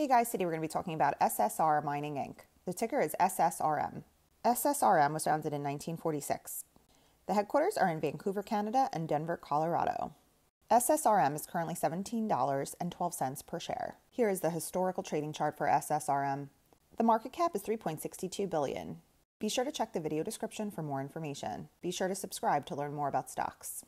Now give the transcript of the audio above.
Hey guys, today we're going to be talking about SSR Mining Inc. The ticker is SSRM. SSRM was founded in 1946. The headquarters are in Vancouver, Canada and Denver, Colorado. SSRM is currently $17.12 per share. Here is the historical trading chart for SSRM. The market cap is 3.62 billion. Be sure to check the video description for more information. Be sure to subscribe to learn more about stocks.